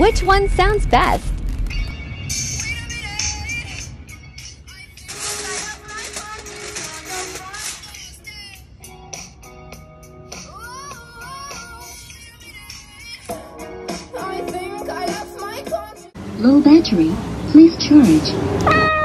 Which one sounds best? Low battery. Please charge.